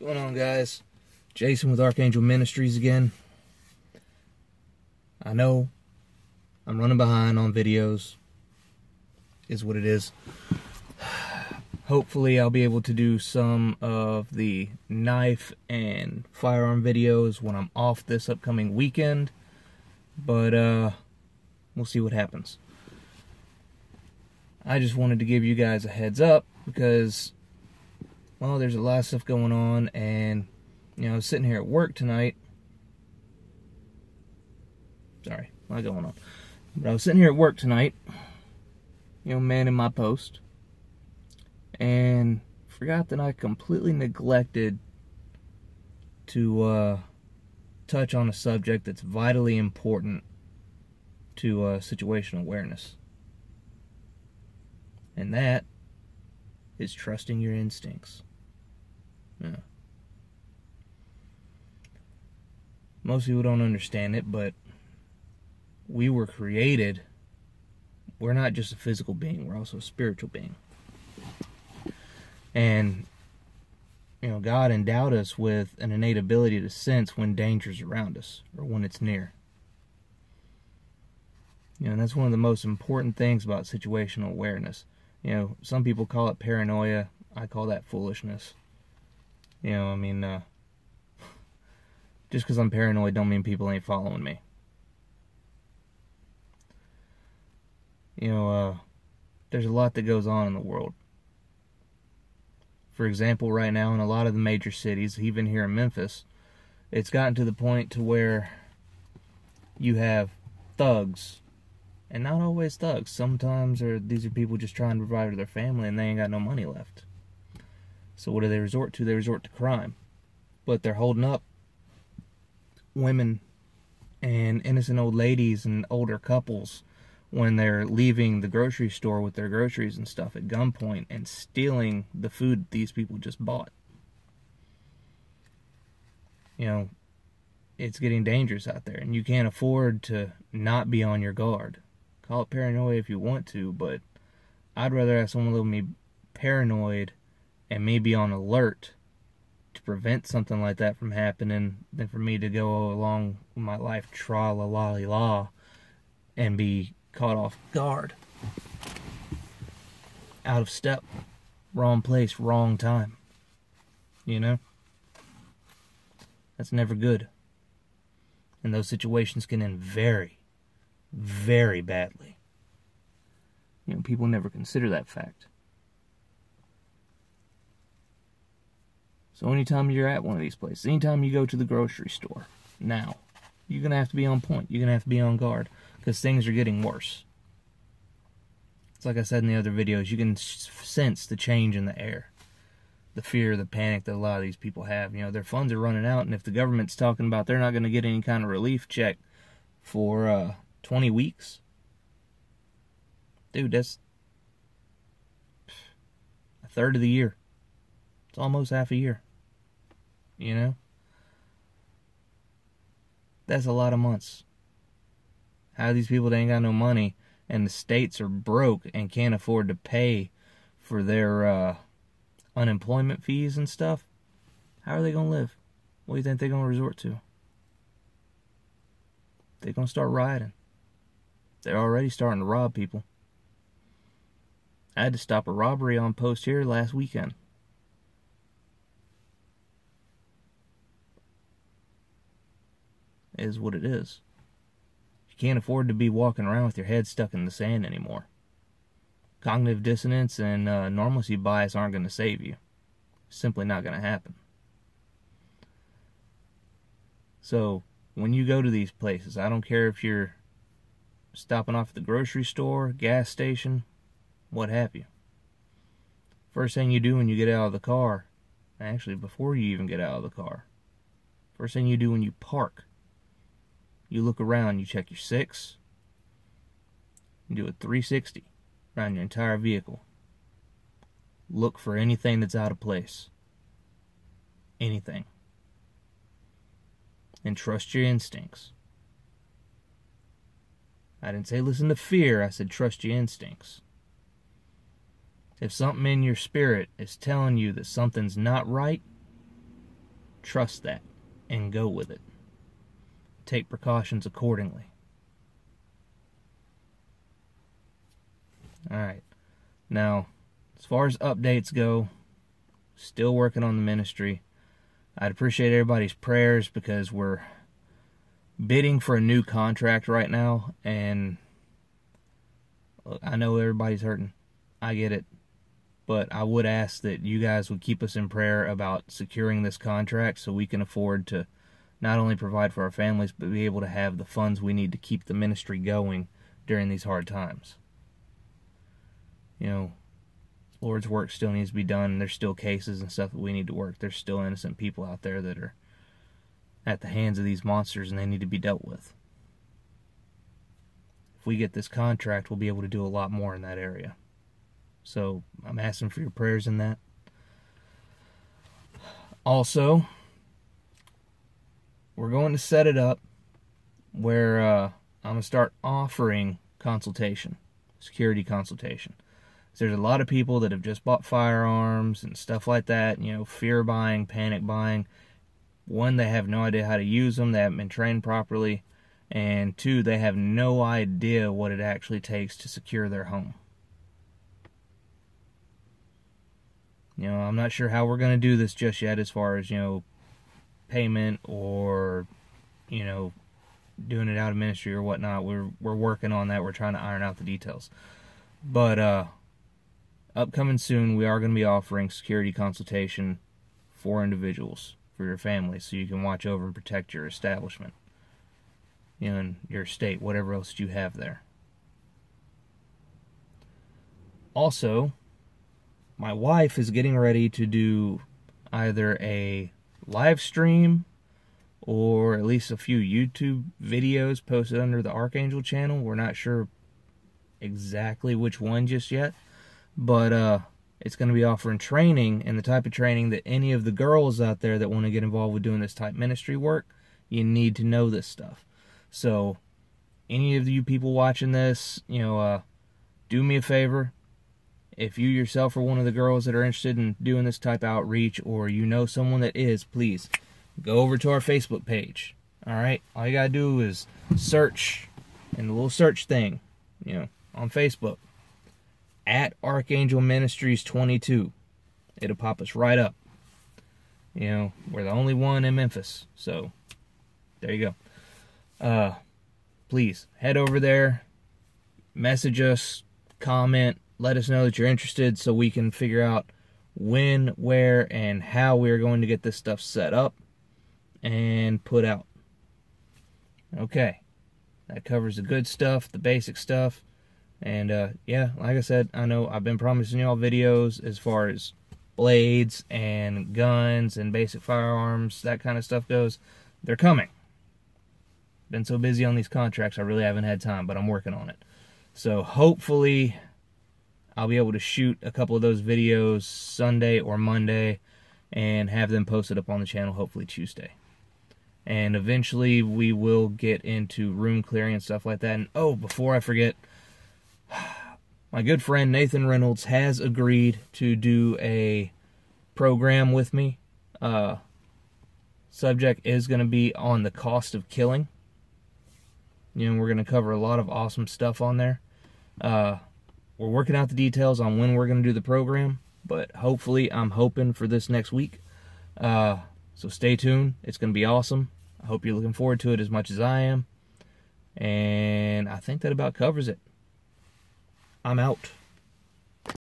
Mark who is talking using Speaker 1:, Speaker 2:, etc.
Speaker 1: Going on, guys? Jason with Archangel Ministries again. I know I'm running behind on videos, is what it is. Hopefully, I'll be able to do some of the knife and firearm videos when I'm off this upcoming weekend, but uh, we'll see what happens. I just wanted to give you guys a heads up because well, there's a lot of stuff going on, and, you know, sitting here at work tonight. Sorry, a lot going on. But I was sitting here at work tonight, you know, manning my post, and forgot that I completely neglected to uh, touch on a subject that's vitally important to uh, situational awareness. And that is trusting your instincts. Yeah. Most people don't understand it, but we were created. We're not just a physical being, we're also a spiritual being. And, you know, God endowed us with an innate ability to sense when danger's around us or when it's near. You know, and that's one of the most important things about situational awareness. You know, some people call it paranoia. I call that foolishness. You know, I mean, uh, just because I'm paranoid don't mean people ain't following me. You know, uh, there's a lot that goes on in the world. For example, right now in a lot of the major cities, even here in Memphis, it's gotten to the point to where you have thugs, and not always thugs. Sometimes are these are people just trying to provide for their family and they ain't got no money left. So what do they resort to? They resort to crime. But they're holding up women and innocent old ladies and older couples when they're leaving the grocery store with their groceries and stuff at gunpoint and stealing the food these people just bought. You know, it's getting dangerous out there, and you can't afford to not be on your guard. Call it paranoia if you want to, but I'd rather have someone let me paranoid and me be on alert to prevent something like that from happening than for me to go along my life tra la la la and be caught off guard. Out of step. Wrong place, wrong time. You know? That's never good. And those situations can end very, very badly. You know, people never consider that fact. So anytime you're at one of these places, anytime you go to the grocery store, now, you're going to have to be on point. You're going to have to be on guard because things are getting worse. It's like I said in the other videos, you can sense the change in the air. The fear, the panic that a lot of these people have. You know, their funds are running out, and if the government's talking about they're not going to get any kind of relief check for uh, 20 weeks, dude, that's a third of the year. It's almost half a year. You know? That's a lot of months. How these people they ain't got no money and the states are broke and can't afford to pay for their uh, unemployment fees and stuff. How are they gonna live? What do you think they're gonna resort to? They're gonna start rioting. They're already starting to rob people. I had to stop a robbery on post here last weekend. Is what it is. You can't afford to be walking around with your head stuck in the sand anymore. Cognitive dissonance and uh, normalcy bias aren't going to save you. Simply not going to happen. So, when you go to these places, I don't care if you're stopping off at the grocery store, gas station, what have you. First thing you do when you get out of the car, actually, before you even get out of the car, first thing you do when you park you look around, you check your six, you do a 360 around your entire vehicle. Look for anything that's out of place. Anything. And trust your instincts. I didn't say listen to fear, I said trust your instincts. If something in your spirit is telling you that something's not right, trust that and go with it. Take precautions accordingly. Alright. Now, as far as updates go, still working on the ministry. I'd appreciate everybody's prayers because we're bidding for a new contract right now and I know everybody's hurting. I get it. But I would ask that you guys would keep us in prayer about securing this contract so we can afford to not only provide for our families but be able to have the funds we need to keep the ministry going during these hard times. You know, Lord's work still needs to be done. There's still cases and stuff that we need to work. There's still innocent people out there that are at the hands of these monsters and they need to be dealt with. If we get this contract, we'll be able to do a lot more in that area. So I'm asking for your prayers in that. Also, we're going to set it up where uh, I'm going to start offering consultation, security consultation there's a lot of people that have just bought firearms and stuff like that, you know, fear buying, panic buying. One, they have no idea how to use them, they haven't been trained properly. And two, they have no idea what it actually takes to secure their home. You know, I'm not sure how we're going to do this just yet as far as, you know, payment or, you know, doing it out of ministry or whatnot. We're we're working on that. We're trying to iron out the details. But uh upcoming soon, we are going to be offering security consultation for individuals, for your family, so you can watch over and protect your establishment, and your state, whatever else you have there. Also, my wife is getting ready to do either a live stream or at least a few YouTube videos posted under the Archangel channel. We're not sure exactly which one just yet but uh, it's going to be offering training and the type of training that any of the girls out there that want to get involved with doing this type ministry work, you need to know this stuff. So, any of you people watching this, you know, uh, do me a favor. If you yourself are one of the girls that are interested in doing this type of outreach, or you know someone that is, please go over to our Facebook page. All right, all you gotta do is search in the little search thing, you know, on Facebook at Archangel Ministries 22. It'll pop us right up. You know, we're the only one in Memphis. So, there you go. Uh, please head over there, message us, comment, let us know that you're interested so we can figure out when, where, and how we're going to get this stuff set up and put out. Okay. That covers the good stuff, the basic stuff. And uh, yeah, like I said, I know I've been promising y'all videos as far as blades and guns and basic firearms, that kind of stuff goes. They're coming. Been so busy on these contracts, I really haven't had time, but I'm working on it. So hopefully, I'll be able to shoot a couple of those videos Sunday or Monday and have them posted up on the channel hopefully Tuesday. And eventually, we will get into room clearing and stuff like that. And oh, before I forget, my good friend Nathan Reynolds has agreed to do a program with me. Uh, subject is going to be on the cost of killing. You know, we're going to cover a lot of awesome stuff on there. Uh, we're working out the details on when we're going to do the program, but hopefully, I'm hoping for this next week. Uh, so stay tuned. It's going to be awesome. I hope you're looking forward to it as much as I am. And I think that about covers it. I'm out.